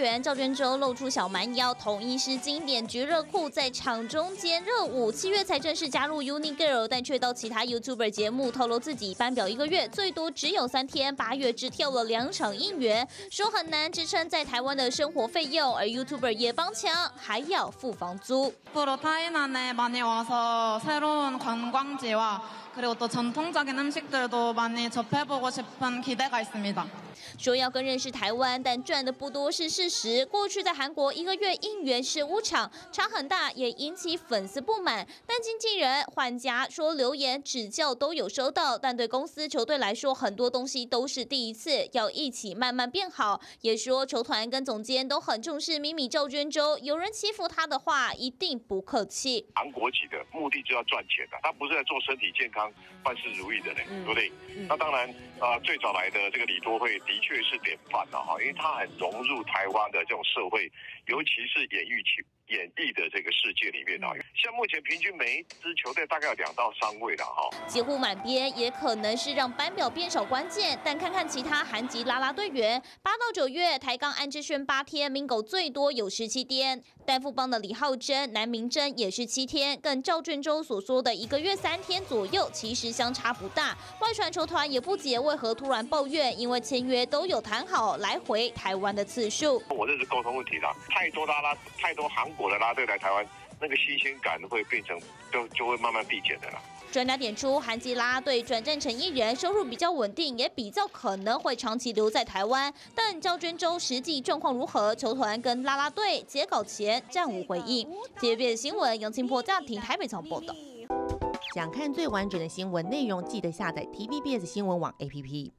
园，赵娟州露出小蛮腰，同一是经典橘热裤，在场中间热舞。七月才正式加入 Uni Girl，但却到其他 YouTuber 节目透露自己班表一个月最多只有三天，八月只跳了两场应援，说很难支撑在台湾的生活费用。而 YouTuber 也帮腔，还要付房租。说要更认识台湾，但赚的不多是事实。过去在韩国一个月应援十五场，差很大，也引起粉丝不满。但经纪人换家说，留言指教都有收到，但对公司球队来说，很多东西都是第一次，要一起慢慢变好。也说球团跟总监都很重视咪咪赵娟周，有人欺负他的话，一定不客气。韩国籍的目的就要赚钱的，他不是在做身体健康、万事如意的人，对不对？那当然啊，最早来的这个李多惠的确是典范了哈，因为他很融入台湾的这种社会，尤其是演艺圈。演艺的这个世界里面啊，像目前平均每一支球队大概有两到三位了哈，几乎满编也可能是让班表变少关键。但看看其他韩籍拉拉队员，八到九月台钢安志轩八天，Mingo 最多有十七天，戴富邦的李浩珍、南明珍也是七天，跟赵俊洲所说的一个月三天左右，其实相差不大。外传球团也不解为何突然抱怨，因为签约都有谈好来回台湾的次数。我这是沟通问题啦，太多拉拉，太多韩。我的拉队来台湾，那个新鲜感会变成，就就会慢慢递减的啦。专家点出，韩籍拉拉队转战成艺人，收入比较稳定，也比较可能会长期留在台湾。但赵娟州实际状况如何？球团跟拉拉队截稿前暂无回应。TVB 新闻杨清波家庭台北场报道。想看最完整的新闻内容，记得下载 TVBS 新闻网 APP。